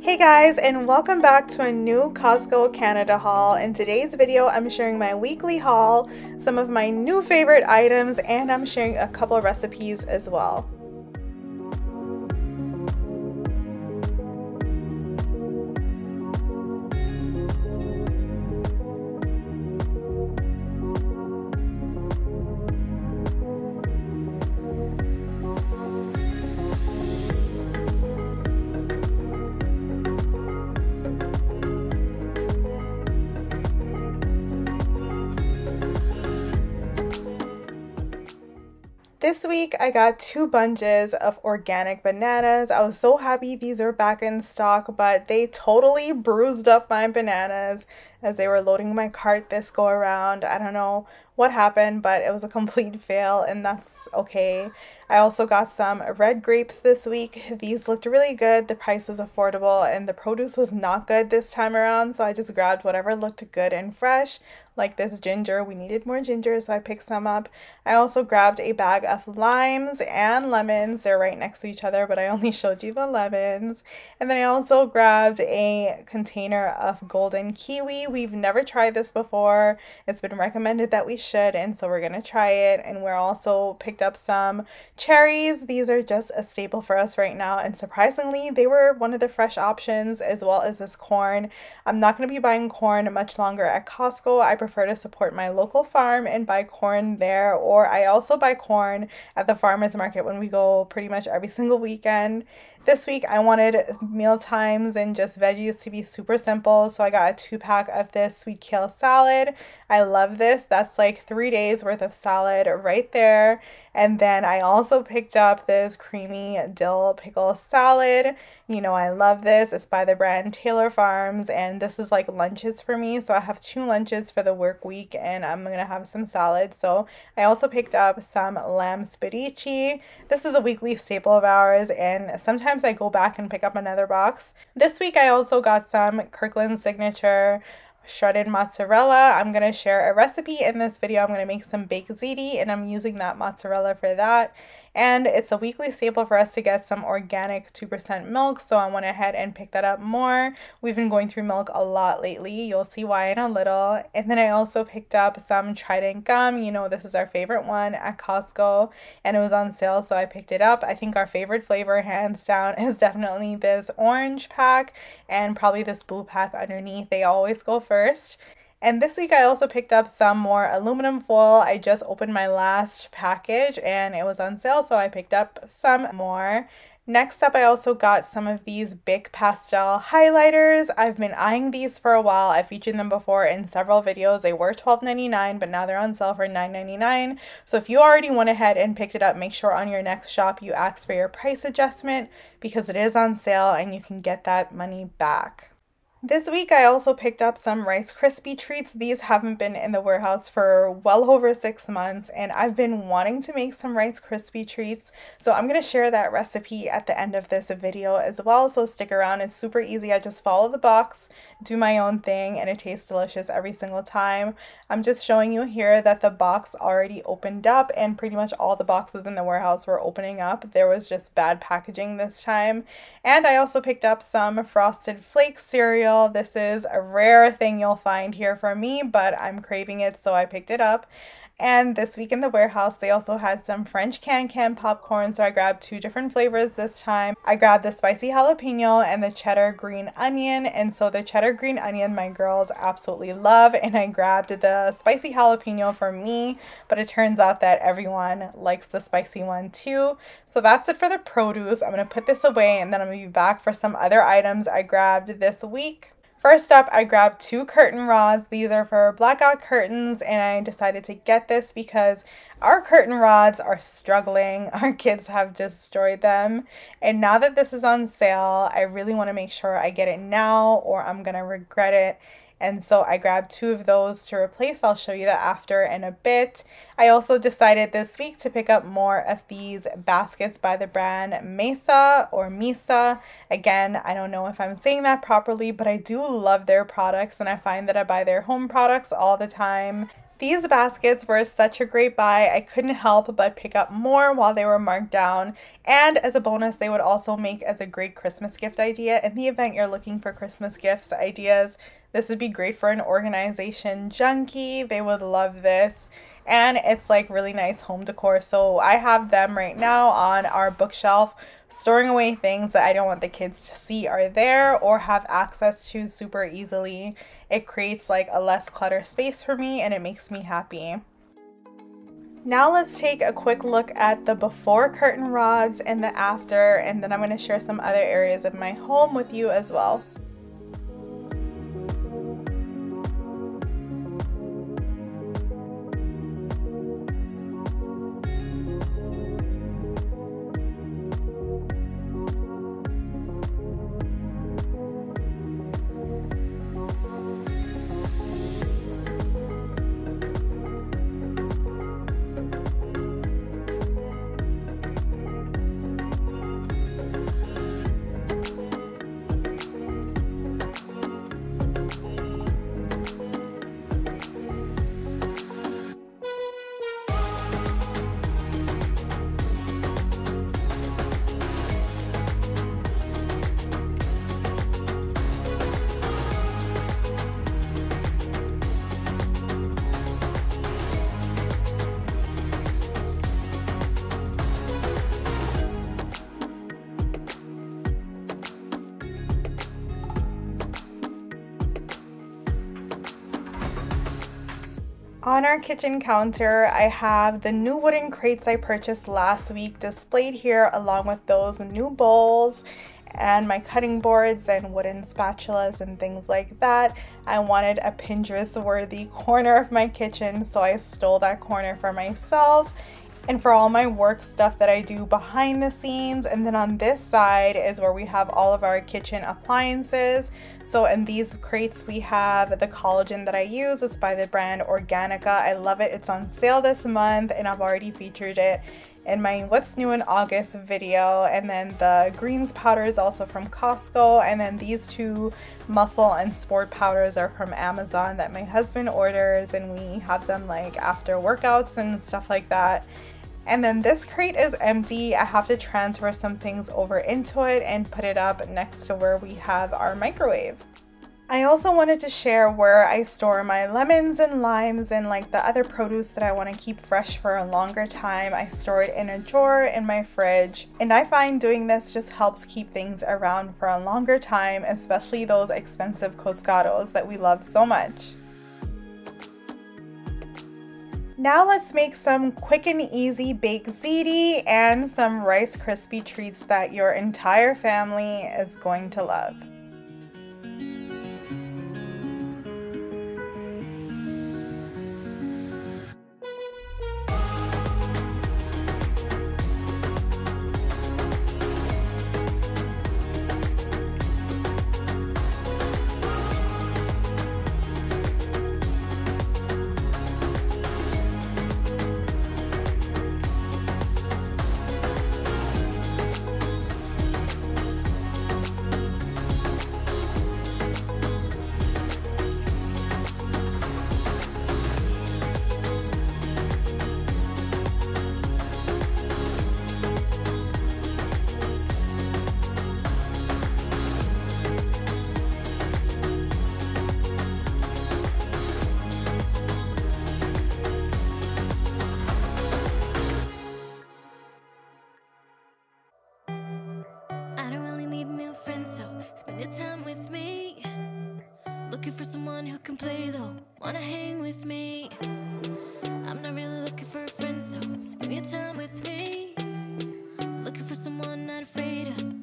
Hey guys and welcome back to a new Costco Canada haul. In today's video I'm sharing my weekly haul, some of my new favorite items, and I'm sharing a couple recipes as well. This week I got two bunches of organic bananas. I was so happy these are back in stock, but they totally bruised up my bananas as they were loading my cart this go around. I don't know what happened, but it was a complete fail and that's okay. I also got some red grapes this week. These looked really good. The price was affordable and the produce was not good this time around, so I just grabbed whatever looked good and fresh like this ginger. We needed more ginger, so I picked some up. I also grabbed a bag of limes and lemons. They're right next to each other, but I only showed you the lemons. And then I also grabbed a container of golden kiwi. We've never tried this before. It's been recommended that we should, and so we're gonna try it. And we're also picked up some cherries. These are just a staple for us right now, and surprisingly, they were one of the fresh options as well as this corn. I'm not gonna be buying corn much longer at Costco. I prefer to support my local farm and buy corn there, or I also buy corn at the farmer's market when we go pretty much every single weekend. This week I wanted meal times and just veggies to be super simple, so I got a two pack of this sweet kale salad. I love this. That's like three days worth of salad right there. And then I also picked up this creamy dill pickle salad. You know, I love this. It's by the brand Taylor Farms, and this is like lunches for me. So I have two lunches for the work week, and I'm gonna have some salad. So I also picked up some lamb spadici. This is a weekly staple of ours, and sometimes sometimes I go back and pick up another box. This week I also got some Kirkland Signature shredded mozzarella. I'm going to share a recipe in this video. I'm going to make some baked ziti and I'm using that mozzarella for that. And it's a weekly staple for us to get some organic 2% milk, so I went ahead and picked that up more. We've been going through milk a lot lately. You'll see why in a little. And then I also picked up some Trident gum. You know, this is our favorite one at Costco, and it was on sale, so I picked it up. I think our favorite flavor, hands down, is definitely this orange pack and probably this blue pack underneath. They always go first. And this week I also picked up some more aluminum foil. I just opened my last package and it was on sale, so I picked up some more. Next up, I also got some of these Bic Pastel highlighters. I've been eyeing these for a while. I've featured them before in several videos. They were $12.99, but now they're on sale for $9.99. So if you already went ahead and picked it up, make sure on your next shop you ask for your price adjustment because it is on sale and you can get that money back. This week I also picked up some Rice Krispie treats. These haven't been in the warehouse for well over six months and I've been wanting to make some Rice Krispie treats. So I'm going to share that recipe at the end of this video as well. So stick around. It's super easy. I just follow the box, do my own thing and it tastes delicious every single time. I'm just showing you here that the box already opened up and pretty much all the boxes in the warehouse were opening up. There was just bad packaging this time. And I also picked up some Frosted Flakes cereal cereal. This is a rare thing you'll find here for me, but I'm craving it, so I picked it up. And this week in the warehouse, they also had some French can can popcorn, so I grabbed two different flavors this time. I grabbed the spicy jalapeno and the cheddar green onion, and so the cheddar green onion my girls absolutely love, and I grabbed the spicy jalapeno for me, but it turns out that everyone likes the spicy one too. So that's it for the produce. I'm gonna put this away, and then I'm gonna be back for some other items I grabbed this week. First up, I grabbed two curtain rods. These are for blackout curtains, and I decided to get this because our curtain rods are struggling. Our kids have destroyed them. And now that this is on sale, I really want to make sure I get it now or I'm going to regret it. And so I grabbed two of those to replace. I'll show you that after in a bit. I also decided this week to pick up more of these baskets by the brand Mesa or Misa. Again, I don't know if I'm saying that properly, but I do love their products and I find that I buy their home products all the time. These baskets were such a great buy. I couldn't help but pick up more while they were marked down. And as a bonus, they would also make as a great Christmas gift idea. In the event you're looking for Christmas gifts ideas, this would be great for an organization junkie. They would love this. And it's like really nice home decor. So I have them right now on our bookshelf, storing away things that I don't want the kids to see are there or have access to super easily. It creates like a less clutter space for me and it makes me happy. Now let's take a quick look at the before curtain rods and the after and then I'm going to share some other areas of my home with you as well. On our kitchen counter, I have the new wooden crates I purchased last week displayed here along with those new bowls and my cutting boards and wooden spatulas and things like that. I wanted a Pinterest worthy corner of my kitchen so I stole that corner for myself and for all my work stuff that I do behind the scenes. And then on this side is where we have all of our kitchen appliances. So in these crates, we have the collagen that I use. It's by the brand Organika. I love it. It's on sale this month and I've already featured it in my what's new in August video and then the greens powder is also from Costco and then these two muscle and sport powders are from Amazon that my husband orders and we have them like after workouts and stuff like that and then this crate is empty. I have to transfer some things over into it and put it up next to where we have our microwave. I also wanted to share where I store my lemons and limes and like the other produce that I want to keep fresh for a longer time. I store it in a drawer in my fridge and I find doing this just helps keep things around for a longer time, especially those expensive Coscados that we love so much. Now let's make some quick and easy baked ziti and some Rice Krispie treats that your entire family is going to love. Spend your time with me. Looking for someone who can play though. Wanna hang with me. I'm not really looking for a friend, so spend your time with me. Looking for someone not afraid to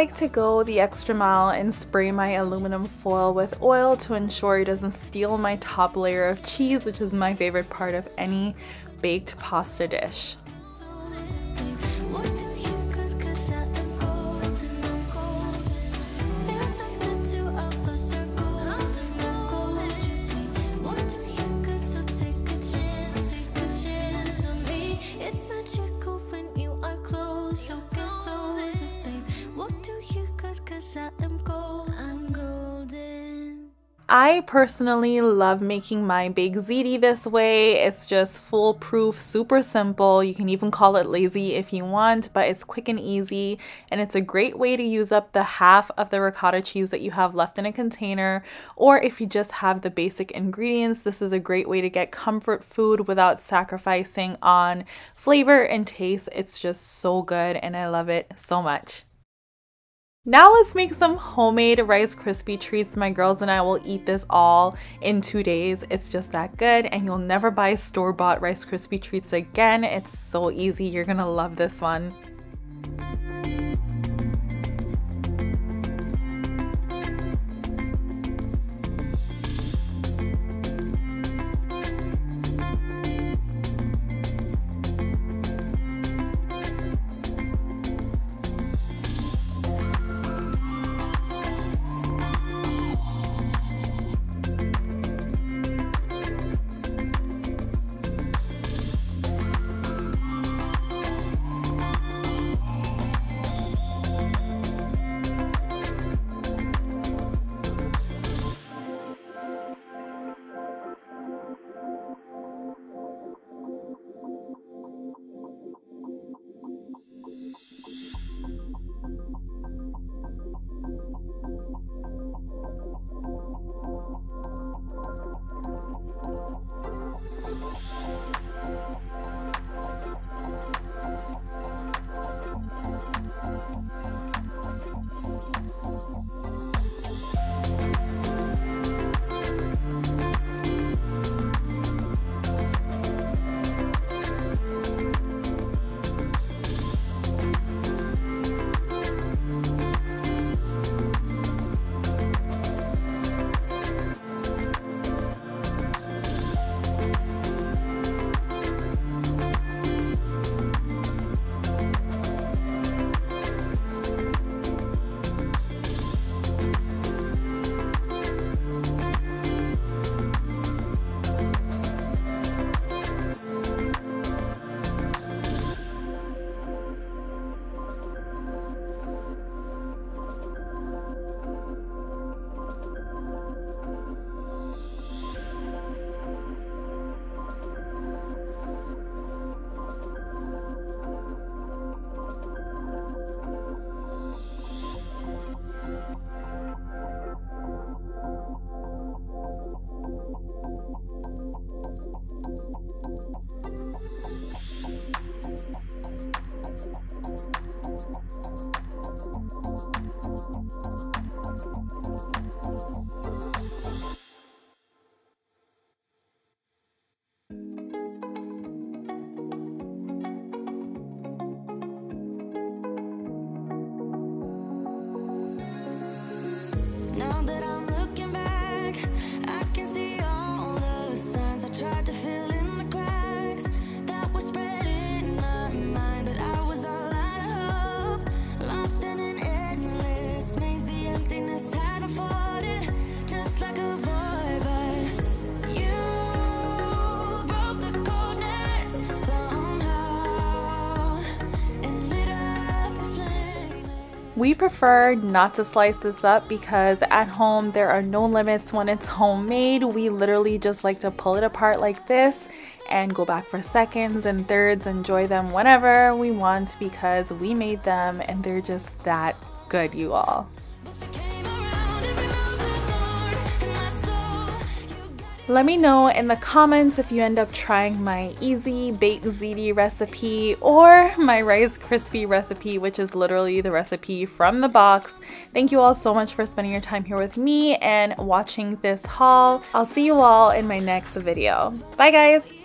like to go the extra mile and spray my aluminum foil with oil to ensure it doesn't steal my top layer of cheese, which is my favorite part of any baked pasta dish. I personally love making my baked ziti this way. It's just foolproof, super simple. You can even call it lazy if you want, but it's quick and easy. And it's a great way to use up the half of the ricotta cheese that you have left in a container. Or if you just have the basic ingredients, this is a great way to get comfort food without sacrificing on flavor and taste. It's just so good and I love it so much. Now let's make some homemade Rice Krispie treats. My girls and I will eat this all in two days. It's just that good and you'll never buy store-bought Rice Krispie treats again. It's so easy. You're gonna love this one. We prefer not to slice this up because at home there are no limits when it's homemade. We literally just like to pull it apart like this and go back for seconds and thirds, enjoy them whenever we want because we made them and they're just that good, you all. Let me know in the comments if you end up trying my easy baked ziti recipe or my Rice Krispie recipe, which is literally the recipe from the box. Thank you all so much for spending your time here with me and watching this haul. I'll see you all in my next video. Bye guys!